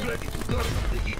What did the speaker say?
грабить государство и